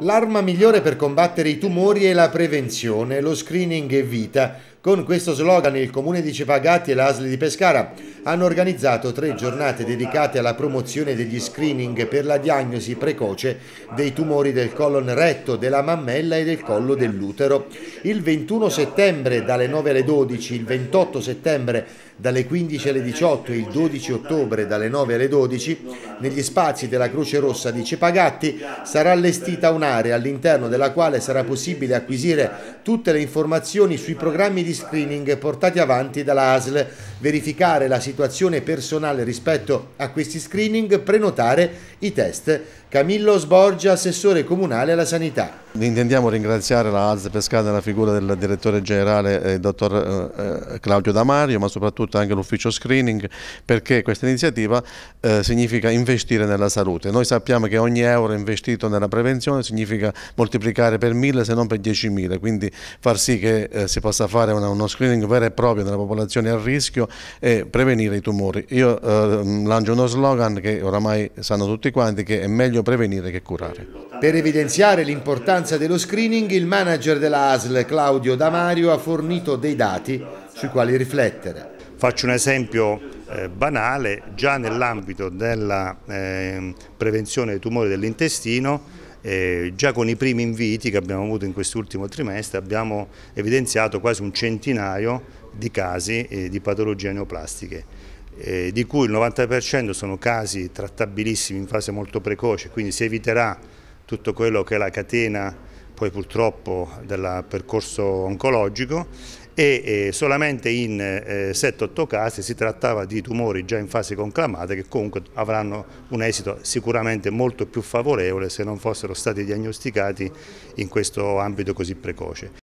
L'arma migliore per combattere i tumori è la prevenzione, lo screening è vita. Con questo slogan il Comune di Cepagatti e l'ASL di Pescara hanno organizzato tre giornate dedicate alla promozione degli screening per la diagnosi precoce dei tumori del colon retto, della mammella e del collo dell'utero. Il 21 settembre dalle 9 alle 12, il 28 settembre dalle 15 alle 18 e il 12 ottobre dalle 9 alle 12 negli spazi della Croce Rossa di Cepagatti sarà allestita un'area all'interno della quale sarà possibile acquisire tutte le informazioni sui programmi di screening portati avanti dalla ASL, verificare la situazione personale rispetto a questi screening, prenotare i test. Camillo Sborgia, assessore comunale alla sanità. Intendiamo ringraziare la ASL Pescara nella figura del direttore generale eh, dottor eh, eh, Claudio Damario, ma soprattutto anche l'ufficio screening, perché questa iniziativa eh, significa investire nella salute. Noi sappiamo che ogni euro investito nella prevenzione significa moltiplicare per mille se non per diecimila, quindi far sì che eh, si possa fare una, uno screening vero e proprio della popolazione a rischio e prevenire i tumori. Io eh, lancio uno slogan che oramai sanno tutti quanti che è meglio prevenire che curare. Per evidenziare l'importanza dello screening, il manager della ASL, Claudio Damario, ha fornito dei dati sui quali riflettere. Faccio un esempio eh, banale, già nell'ambito della eh, prevenzione dei tumori dell'intestino, eh, già con i primi inviti che abbiamo avuto in quest'ultimo trimestre abbiamo evidenziato quasi un centinaio di casi eh, di patologie neoplastiche eh, di cui il 90% sono casi trattabilissimi in fase molto precoce, quindi si eviterà tutto quello che è la catena poi purtroppo del percorso oncologico e eh, solamente in eh, 7-8 casi si trattava di tumori già in fase conclamata che comunque avranno un esito sicuramente molto più favorevole se non fossero stati diagnosticati in questo ambito così precoce.